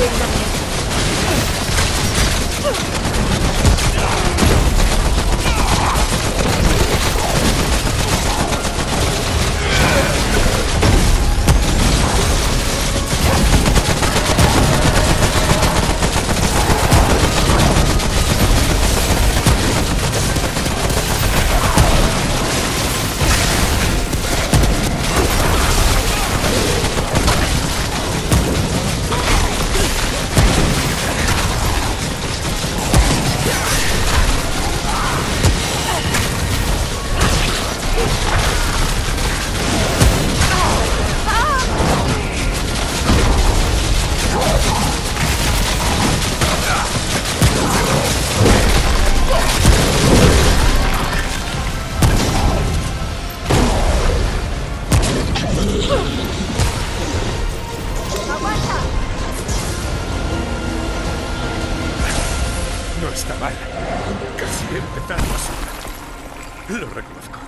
Thank you. Está mal. Casi he empezado a sudar. Lo reconozco.